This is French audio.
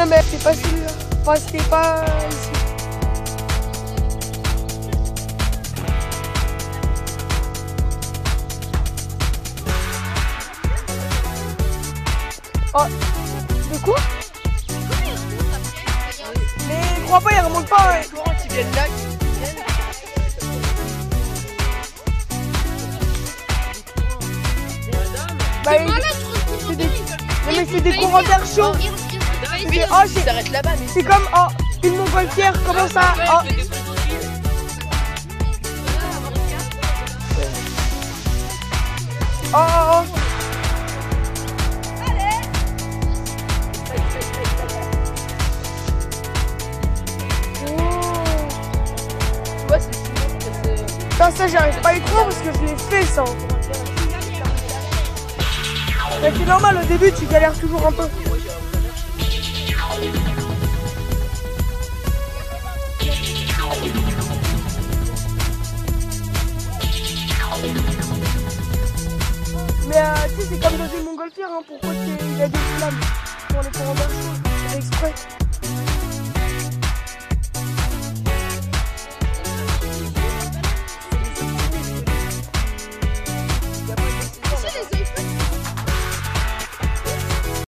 non, mais c'est pas celui-là. Enfin, c'était pas ici. Oh, de quoi? Mais crois pas, il remonte pas. ouais. Courant qui viennent là. Bah, il- c'est des... Non, mais c'est des courants d'air chaud. Oh, c'est- ils s'arrêtent là-bas, mais C'est comme oh, une montgolfière, comment ça oh. Oh, oh, oh. c'est c'est. Putain, ça, j'arrive pas à y croire parce que je l'ai fait ça. Mais c'est normal, au début, tu galères toujours un peu. Mais euh, tu c'est comme dans une montgolfière, hein, pourquoi il y a des flammes pour les C'est exprès.